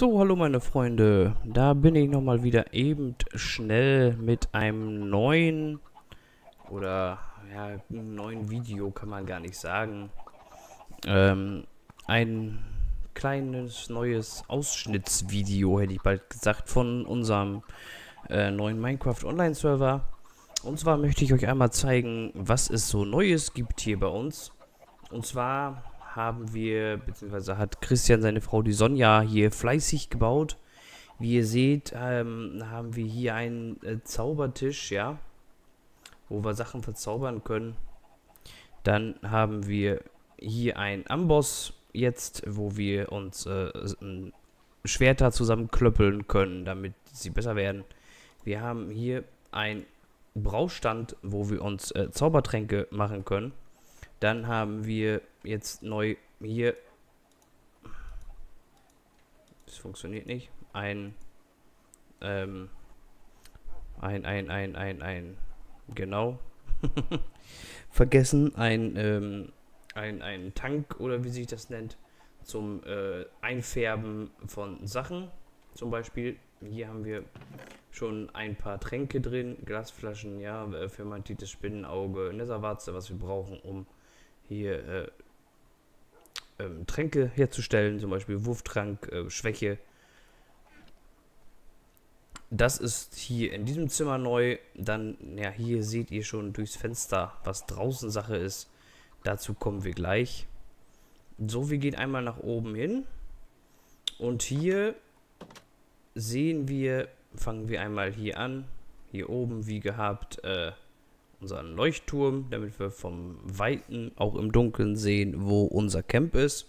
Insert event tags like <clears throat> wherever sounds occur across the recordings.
So, hallo meine Freunde, da bin ich nochmal wieder eben schnell mit einem neuen oder ja, neuen Video kann man gar nicht sagen. Ähm, ein kleines neues Ausschnittsvideo, hätte ich bald gesagt, von unserem äh, neuen Minecraft Online Server. Und zwar möchte ich euch einmal zeigen, was es so Neues gibt hier bei uns. Und zwar haben wir, beziehungsweise hat Christian seine Frau, die Sonja, hier fleißig gebaut. Wie ihr seht, ähm, haben wir hier einen äh, Zaubertisch, ja, wo wir Sachen verzaubern können. Dann haben wir hier einen Amboss jetzt, wo wir uns äh, Schwerter zusammenklöppeln können, damit sie besser werden. Wir haben hier ein Braustand, wo wir uns äh, Zaubertränke machen können. Dann haben wir jetzt neu hier. Das funktioniert nicht. Ein, ähm, ein, ein, ein, ein, ein, genau. <laughs> Vergessen, ein, ähm, ein, ein Tank oder wie sich das nennt, zum äh, Einfärben von Sachen. Zum Beispiel, hier haben wir schon ein paar Tränke drin, Glasflaschen, ja, fermentiertes Spinnenauge, Netherwarze, was wir brauchen, um hier äh, ähm, Tränke herzustellen, zum Beispiel Wurftrank, äh, Schwäche. Das ist hier in diesem Zimmer neu. Dann, ja, hier seht ihr schon durchs Fenster, was draußen Sache ist. Dazu kommen wir gleich. So, wir gehen einmal nach oben hin. Und hier sehen wir, fangen wir einmal hier an. Hier oben, wie gehabt, äh, unseren Leuchtturm, damit wir vom Weiten auch im Dunkeln sehen, wo unser Camp ist.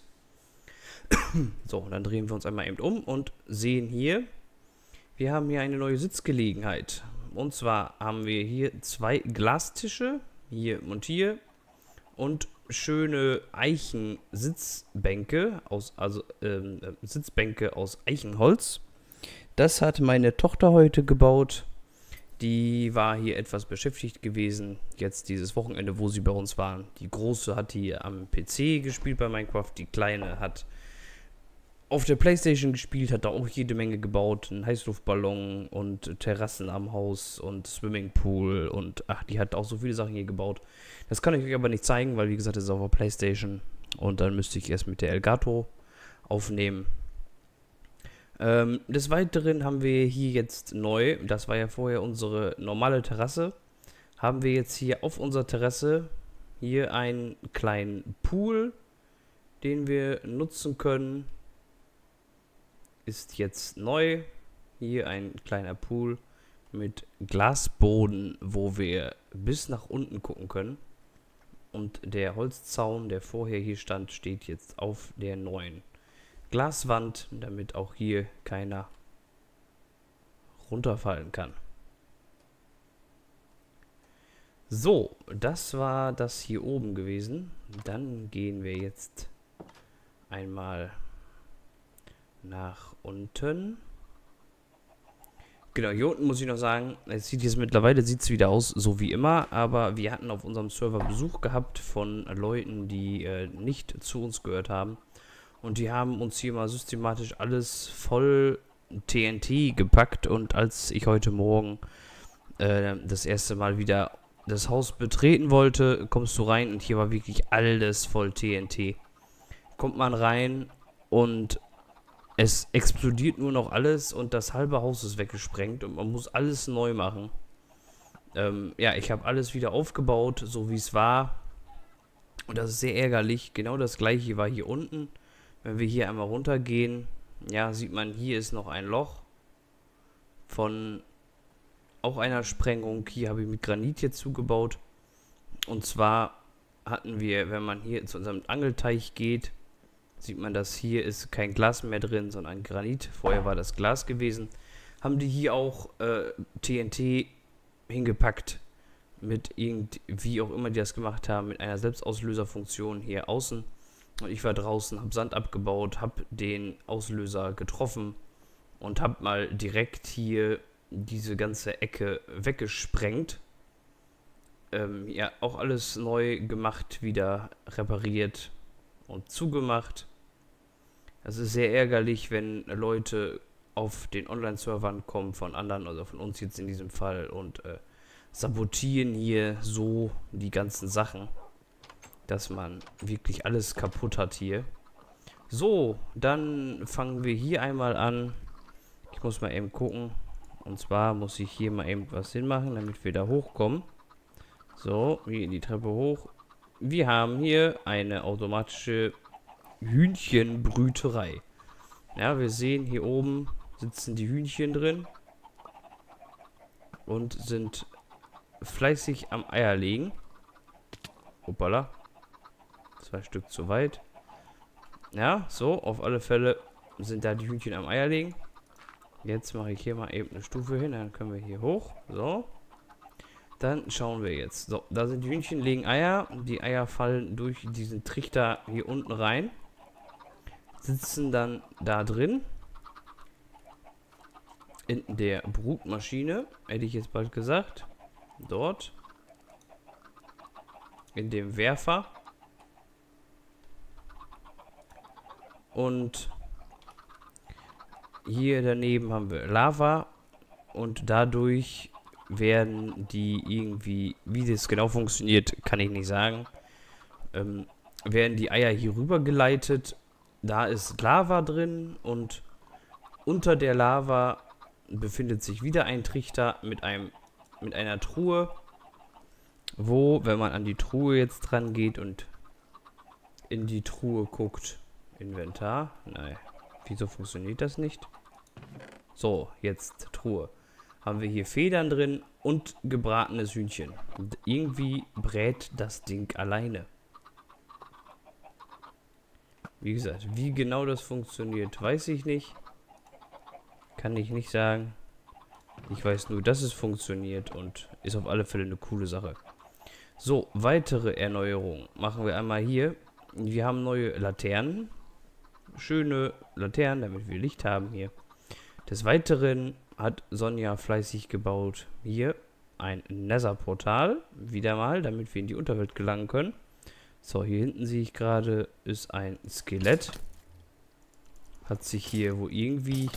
<clears throat> so, dann drehen wir uns einmal eben um und sehen hier, wir haben hier eine neue Sitzgelegenheit. Und zwar haben wir hier zwei Glastische, hier und hier, und schöne Eichen-Sitzbänke, aus, also ähm, Sitzbänke aus Eichenholz. Das hat meine Tochter heute gebaut. Die war hier etwas beschäftigt gewesen, jetzt dieses Wochenende, wo sie bei uns waren. Die Große hat hier am PC gespielt bei Minecraft, die Kleine hat auf der Playstation gespielt, hat da auch jede Menge gebaut. Einen Heißluftballon und Terrassen am Haus und Swimmingpool und ach, die hat auch so viele Sachen hier gebaut. Das kann ich euch aber nicht zeigen, weil wie gesagt, das ist auf der Playstation. Und dann müsste ich erst mit der Elgato aufnehmen. Ähm, des Weiteren haben wir hier jetzt neu, das war ja vorher unsere normale Terrasse, haben wir jetzt hier auf unserer Terrasse hier einen kleinen Pool, den wir nutzen können. Ist jetzt neu. Hier ein kleiner Pool mit Glasboden, wo wir bis nach unten gucken können. Und der Holzzaun, der vorher hier stand, steht jetzt auf der neuen Glaswand, damit auch hier keiner runterfallen kann. So, das war das hier oben gewesen. Dann gehen wir jetzt einmal nach unten. Genau, hier unten muss ich noch sagen, es sieht jetzt mittlerweile sieht es wieder aus, so wie immer, aber wir hatten auf unserem Server Besuch gehabt von Leuten, die äh, nicht zu uns gehört haben. Und die haben uns hier mal systematisch alles voll TNT gepackt. Und als ich heute Morgen äh, das erste Mal wieder das Haus betreten wollte, kommst du rein und hier war wirklich alles voll TNT. Kommt man rein und es explodiert nur noch alles und das halbe Haus ist weggesprengt und man muss alles neu machen. Ähm, ja, ich habe alles wieder aufgebaut, so wie es war. Und das ist sehr ärgerlich. Genau das gleiche war hier unten. Wenn wir hier einmal runtergehen, ja, sieht man, hier ist noch ein Loch von auch einer Sprengung. Hier habe ich mit Granit jetzt zugebaut. Und zwar hatten wir, wenn man hier zu unserem Angelteich geht, sieht man, dass hier ist kein Glas mehr drin, sondern Granit. Vorher war das Glas gewesen. Haben die hier auch äh, TNT hingepackt mit irgendwie auch immer die das gemacht haben, mit einer Selbstauslöserfunktion hier außen. Ich war draußen, habe Sand abgebaut, habe den Auslöser getroffen und habe mal direkt hier diese ganze Ecke weggesprengt. Ähm, ja, auch alles neu gemacht, wieder repariert und zugemacht. Es ist sehr ärgerlich, wenn Leute auf den Online-Servern kommen von anderen, also von uns jetzt in diesem Fall, und äh, sabotieren hier so die ganzen Sachen, dass man wirklich alles kaputt hat hier. So, dann fangen wir hier einmal an. Ich muss mal eben gucken. Und zwar muss ich hier mal eben was hinmachen, damit wir da hochkommen. So, hier in die Treppe hoch. Wir haben hier eine automatische Hühnchenbrüterei. Ja, wir sehen hier oben sitzen die Hühnchen drin und sind fleißig am Eierlegen. Hoppala. Zwei Stück zu weit. Ja, so, auf alle Fälle sind da die Hühnchen am Eierlegen. Jetzt mache ich hier mal eben eine Stufe hin, dann können wir hier hoch. So. Dann schauen wir jetzt. So, da sind die Hühnchen, legen Eier. Die Eier fallen durch diesen Trichter hier unten rein. Sitzen dann da drin in der Brutmaschine, hätte ich jetzt bald gesagt. Dort. In dem Werfer. Und hier daneben haben wir Lava. Und dadurch werden die irgendwie, wie das genau funktioniert, kann ich nicht sagen. Ähm, werden die Eier hier rüber geleitet. Da ist Lava drin und unter der Lava befindet sich wieder ein Trichter mit einem mit einer Truhe, wo, wenn man an die Truhe jetzt dran geht und in die Truhe guckt, Inventar, nein, wieso funktioniert das nicht? So, jetzt Truhe. Haben wir hier Federn drin und gebratenes Hühnchen. Und irgendwie brät das Ding alleine. Wie gesagt, wie genau das funktioniert, weiß ich nicht. Kann ich nicht sagen. Ich weiß nur, dass es funktioniert und ist auf alle Fälle eine coole Sache. So, weitere Erneuerungen machen wir einmal hier. Wir haben neue Laternen. Schöne Laternen, damit wir Licht haben hier. Des Weiteren hat Sonja fleißig gebaut hier ein Nether-Portal. Wieder mal, damit wir in die Unterwelt gelangen können. So, hier hinten sehe ich gerade, ist ein Skelett. Hat sich hier wo irgendwie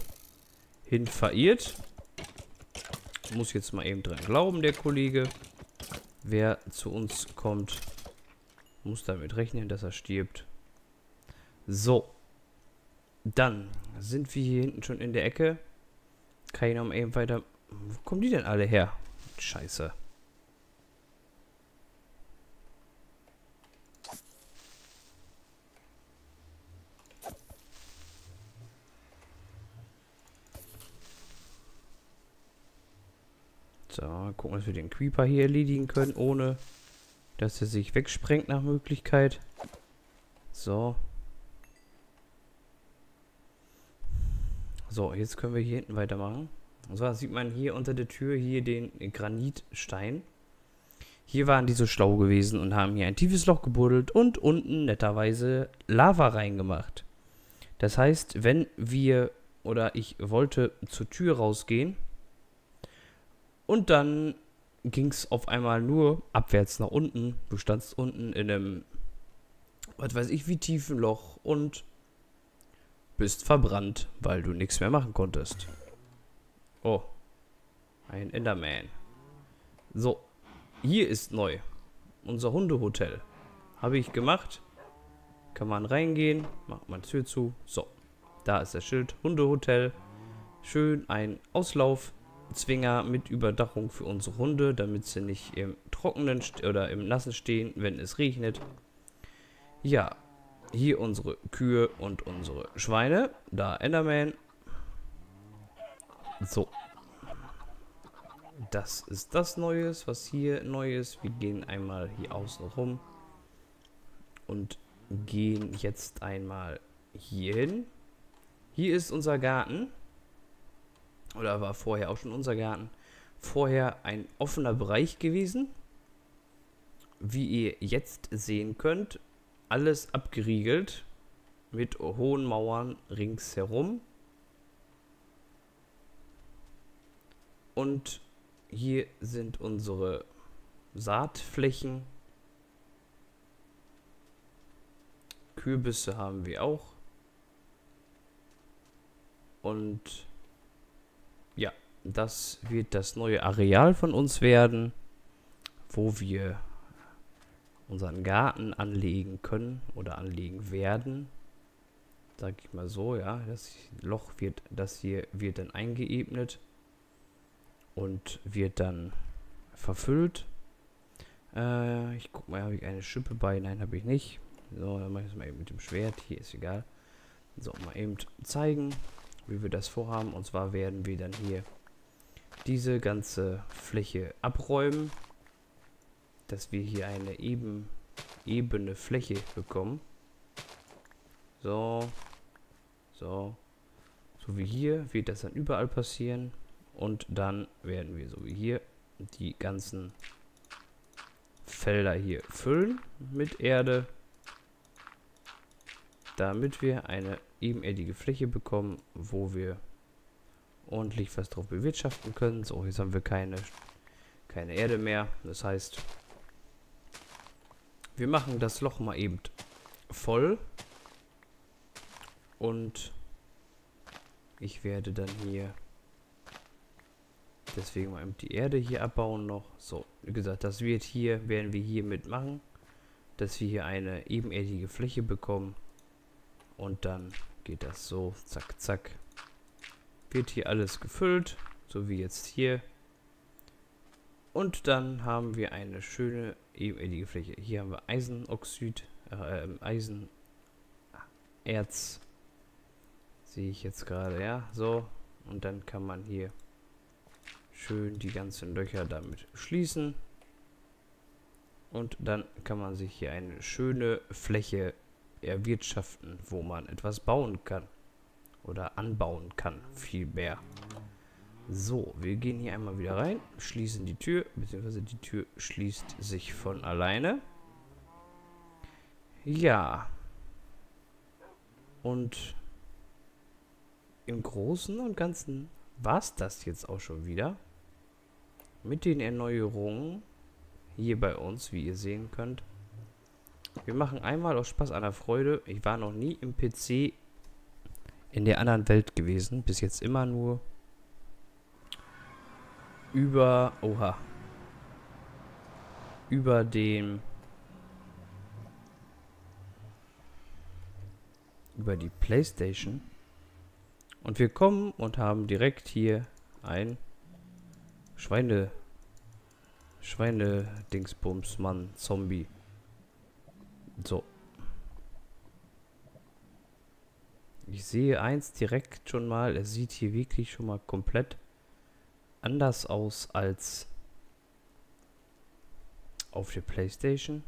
hin verirrt. Muss jetzt mal eben dran glauben, der Kollege. Wer zu uns kommt, muss damit rechnen, dass er stirbt. So. Dann sind wir hier hinten schon in der Ecke. Kann ich noch mal eben weiter... Wo kommen die denn alle her? Scheiße. So, gucken, dass wir den Creeper hier erledigen können, ohne dass er sich wegsprengt nach Möglichkeit. So. So, jetzt können wir hier hinten weitermachen. Und zwar sieht man hier unter der Tür hier den Granitstein. Hier waren die so schlau gewesen und haben hier ein tiefes Loch gebuddelt und unten netterweise Lava reingemacht. Das heißt, wenn wir oder ich wollte zur Tür rausgehen, und dann ging es auf einmal nur abwärts nach unten. Du standst unten in einem, was weiß ich, wie tiefen Loch und bist verbrannt, weil du nichts mehr machen konntest. Oh, ein Enderman. So, hier ist neu. Unser Hundehotel. Habe ich gemacht. Kann man reingehen, macht man Tür zu. So, da ist das Schild Hundehotel. Schön ein Auslauf Zwinger mit Überdachung für unsere Hunde, damit sie nicht im Trockenen oder im Nassen stehen, wenn es regnet. Ja, hier unsere Kühe und unsere Schweine. Da Enderman. So. Das ist das Neues, was hier neu ist. Wir gehen einmal hier außen rum und gehen jetzt einmal hier hin. Hier ist unser Garten oder war vorher auch schon unser Garten, vorher ein offener Bereich gewesen. Wie ihr jetzt sehen könnt, alles abgeriegelt mit hohen Mauern ringsherum. Und hier sind unsere Saatflächen. Kürbisse haben wir auch. Und ja, das wird das neue Areal von uns werden, wo wir unseren Garten anlegen können oder anlegen werden. Sag ich mal so, ja. Das Loch wird, das hier wird dann eingeebnet und wird dann verfüllt. Äh, ich guck mal, habe ich eine Schippe bei? Nein, habe ich nicht. So, dann mache ich es mal eben mit dem Schwert. Hier ist egal. So, mal eben zeigen, wie wir das vorhaben. Und zwar werden wir dann hier diese ganze Fläche abräumen, dass wir hier eine eben, ebene Fläche bekommen. So, so, so wie hier wird das dann überall passieren. Und dann werden wir so wie hier die ganzen Felder hier füllen mit Erde, damit wir eine ebenerdige Fläche bekommen, wo wir ordentlich was drauf bewirtschaften können. So, jetzt haben wir keine, keine Erde mehr. Das heißt, wir machen das Loch mal eben voll. Und ich werde dann hier deswegen mal eben die Erde hier abbauen noch. So, wie gesagt, das wird hier, werden wir hier mitmachen, dass wir hier eine ebenerdige Fläche bekommen. Und dann geht das so, zack, zack. Wird hier alles gefüllt, so wie jetzt hier. Und dann haben wir eine schöne ebenerdige Fläche. Hier haben wir Eisenoxid, äh, Eisenerz. Sehe ich jetzt gerade, ja, so. Und dann kann man hier schön die ganzen Löcher damit schließen. Und dann kann man sich hier eine schöne Fläche erwirtschaften, wo man etwas bauen kann. Oder anbauen kann, vielmehr. So, wir gehen hier einmal wieder rein, schließen die Tür, beziehungsweise die Tür schließt sich von alleine. Ja. Und im Großen und Ganzen war es das jetzt auch schon wieder. Mit den Erneuerungen hier bei uns, wie ihr sehen könnt. Wir machen einmal aus Spaß an der Freude. Ich war noch nie im PC in der anderen Welt gewesen. Bis jetzt immer nur über... Oha. Über den... Über die Playstation. Und wir kommen und haben direkt hier ein Schweine... Schweine-Dingsbums, Mann, Zombie. So. Ich sehe eins direkt schon mal. Es sieht hier wirklich schon mal komplett anders aus als auf der Playstation.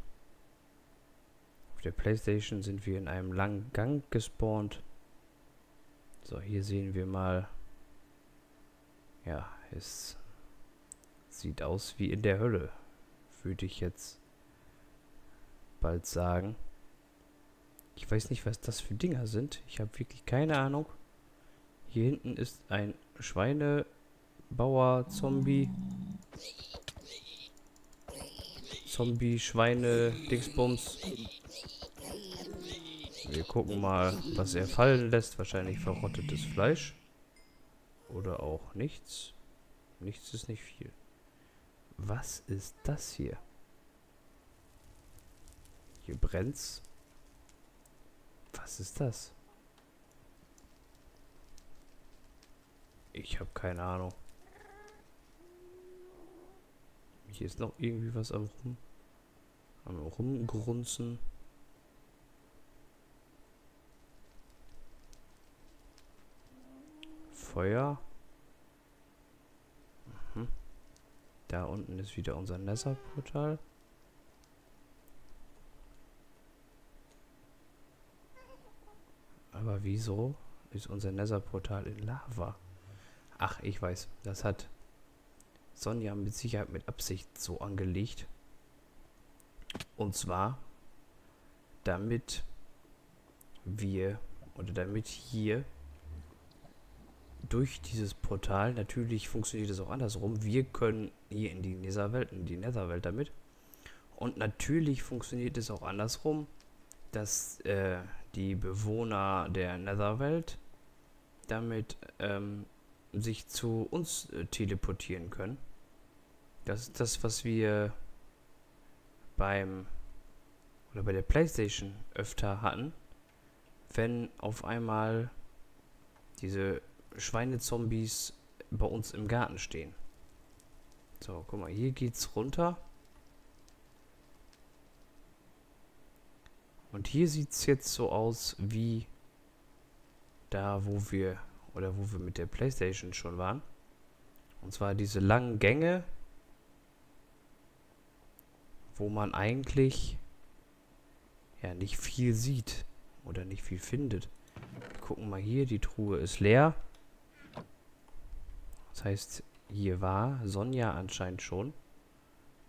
Auf der Playstation sind wir in einem langen Gang gespawnt. So, hier sehen wir mal. Ja, es sieht aus wie in der Hölle. Würde ich jetzt bald sagen. Ich weiß nicht, was das für Dinger sind. Ich habe wirklich keine Ahnung. Hier hinten ist ein Schweinebauer, Zombie. Zombie, Schweine, Dingsbums. Wir gucken mal, was er fallen lässt. Wahrscheinlich verrottetes Fleisch. Oder auch nichts. Nichts ist nicht viel. Was ist das hier? Hier brennt's. Was ist das? Ich habe keine Ahnung. Hier ist noch irgendwie was am rum am rumgrunzen. Feuer. Mhm. Da unten ist wieder unser Nether-Portal. Aber wieso ist unser Nether-Portal in Lava? Ach, ich weiß. Das hat Sonja mit Sicherheit mit Absicht so angelegt. Und zwar, damit wir, oder damit hier durch dieses Portal, natürlich funktioniert es auch andersrum, wir können hier in die Netherwelt, in die Netherwelt damit. Und natürlich funktioniert es auch andersrum, dass äh, die Bewohner der Netherwelt damit ähm, sich zu uns äh, teleportieren können. Das ist das, was wir beim oder bei der Playstation öfter hatten, wenn auf einmal diese Schweinezombies bei uns im Garten stehen. So, guck mal, hier geht's runter. Und hier sieht es jetzt so aus wie da, wo wir oder wo wir mit der Playstation schon waren. Und zwar diese langen Gänge, wo man eigentlich ja nicht viel sieht oder nicht viel findet. Wir gucken mal hier, die Truhe ist leer. Das heißt, hier war Sonja anscheinend schon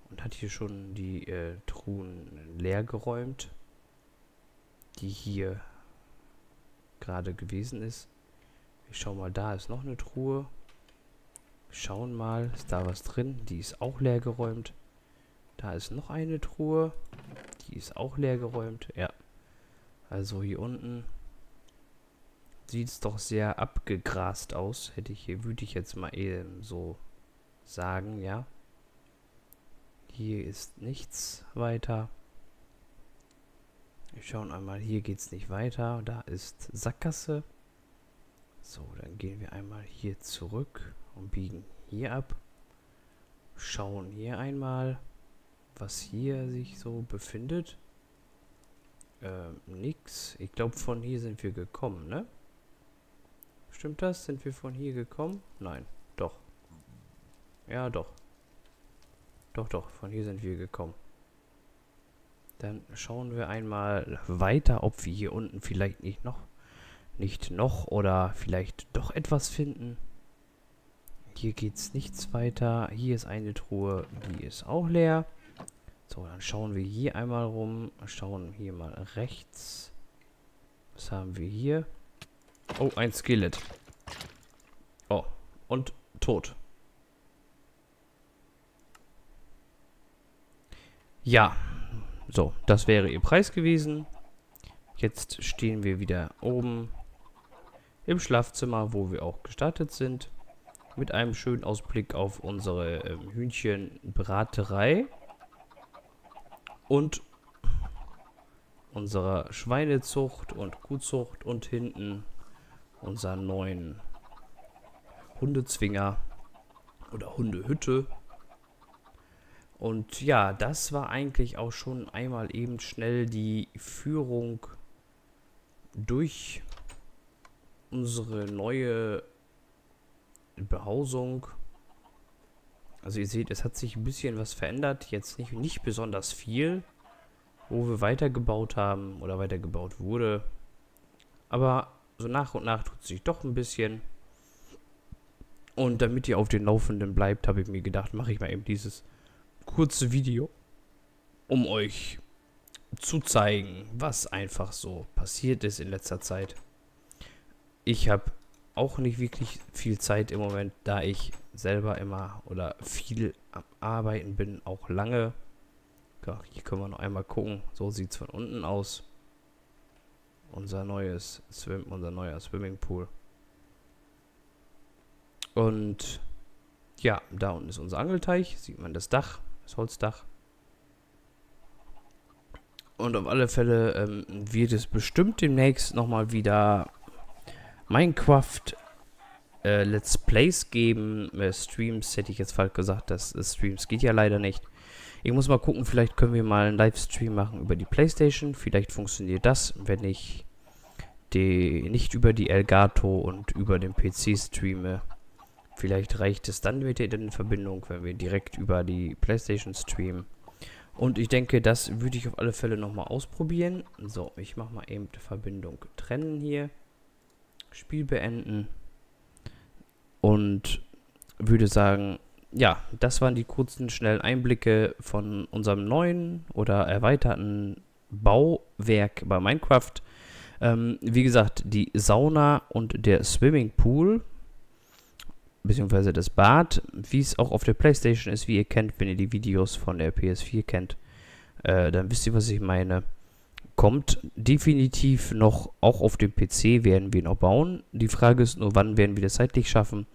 und hat hier schon die äh, Truhen leer geräumt, die hier gerade gewesen ist. Wir schauen mal, da ist noch eine Truhe. Schauen mal, ist da was drin? Die ist auch leer geräumt. Da ist noch eine Truhe. Die ist auch leer geräumt. Ja. Also hier unten sieht es doch sehr abgegrast aus. Hätte ich hier, würde ich jetzt mal eben so sagen, ja. Hier ist nichts weiter. Wir schauen einmal, hier geht es nicht weiter. Da ist Sackgasse. So, dann gehen wir einmal hier zurück und biegen hier ab. Schauen hier einmal was hier sich so befindet. Ähm, nix. Ich glaube, von hier sind wir gekommen, ne? Stimmt das? Sind wir von hier gekommen? Nein, doch. Ja, doch. Doch, doch, von hier sind wir gekommen. Dann schauen wir einmal weiter, ob wir hier unten vielleicht nicht noch, nicht noch oder vielleicht doch etwas finden. Hier geht es nichts weiter. Hier ist eine Truhe, die ist auch leer. So, dann schauen wir hier einmal rum. Schauen hier mal rechts. Was haben wir hier? Oh, ein Skelett. Oh, und tot. Ja, so, das wäre ihr Preis gewesen. Jetzt stehen wir wieder oben im Schlafzimmer, wo wir auch gestartet sind. Mit einem schönen Ausblick auf unsere ähm, Hühnchenbraterei und unserer Schweinezucht und Kuhzucht und hinten unseren neuen Hundezwinger oder Hundehütte. Und ja, das war eigentlich auch schon einmal eben schnell die Führung durch unsere neue Behausung also ihr seht, es hat sich ein bisschen was verändert. Jetzt nicht, nicht besonders viel, wo wir weitergebaut haben oder weitergebaut wurde. Aber so nach und nach tut sich doch ein bisschen. Und damit ihr auf den Laufenden bleibt, habe ich mir gedacht, mache ich mal eben dieses kurze Video, um euch zu zeigen, was einfach so passiert ist in letzter Zeit. Ich habe auch nicht wirklich viel Zeit im Moment, da ich selber immer oder viel am Arbeiten bin, auch lange. Ja, hier können wir noch einmal gucken. So sieht es von unten aus. Unser neues Swim, unser neuer Swimmingpool. Und ja, da unten ist unser Angelteich. Sieht man das Dach, das Holzdach. Und auf alle Fälle ähm, wird es bestimmt demnächst nochmal wieder Minecraft äh, Let's Plays geben. Äh, Streams hätte ich jetzt falsch gesagt. Das äh, Streams geht ja leider nicht. Ich muss mal gucken, vielleicht können wir mal einen Livestream machen über die Playstation. Vielleicht funktioniert das, wenn ich die nicht über die Elgato und über den PC streame. Vielleicht reicht es dann mit der Verbindung, wenn wir direkt über die Playstation streamen. Und ich denke, das würde ich auf alle Fälle nochmal ausprobieren. So, ich mache mal eben die Verbindung trennen hier. Spiel beenden. Und würde sagen, ja, das waren die kurzen, schnellen Einblicke von unserem neuen oder erweiterten Bauwerk bei Minecraft. Ähm, wie gesagt, die Sauna und der Swimmingpool, beziehungsweise das Bad, wie es auch auf der Playstation ist, wie ihr kennt, wenn ihr die Videos von der PS4 kennt, äh, dann wisst ihr, was ich meine. Kommt definitiv noch, auch auf dem PC werden wir noch bauen. Die Frage ist nur, wann werden wir das zeitlich schaffen.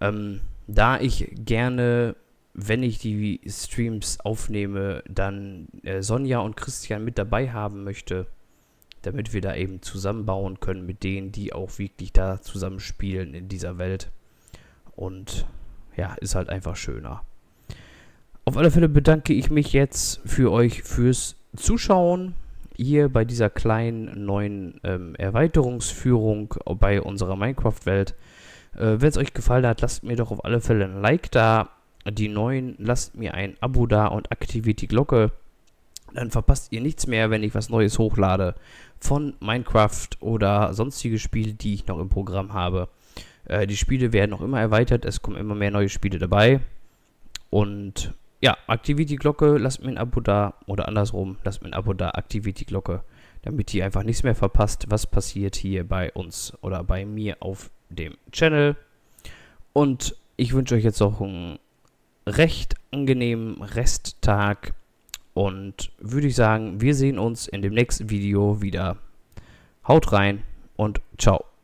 Ähm, da ich gerne, wenn ich die Streams aufnehme, dann äh, Sonja und Christian mit dabei haben möchte, damit wir da eben zusammenbauen können mit denen, die auch wirklich da zusammenspielen in dieser Welt. Und ja, ist halt einfach schöner. Auf alle Fälle bedanke ich mich jetzt für euch fürs Zuschauen hier bei dieser kleinen neuen ähm, Erweiterungsführung bei unserer Minecraft-Welt. Äh, Wenn es euch gefallen hat, lasst mir doch auf alle Fälle ein Like da. Die neuen, lasst mir ein Abo da und aktiviert die Glocke. Dann verpasst ihr nichts mehr, wenn ich was Neues hochlade von Minecraft oder sonstige Spiele, die ich noch im Programm habe. Äh, die Spiele werden noch immer erweitert, es kommen immer mehr neue Spiele dabei. Und ja, aktiviert die Glocke, lasst mir ein Abo da oder andersrum, lasst mir ein Abo da, aktiviert die Glocke, damit ihr einfach nichts mehr verpasst, was passiert hier bei uns oder bei mir auf dem Channel. Und ich wünsche euch jetzt auch einen recht angenehmen Resttag und würde ich sagen, wir sehen uns in dem nächsten Video wieder. Haut rein und ciao.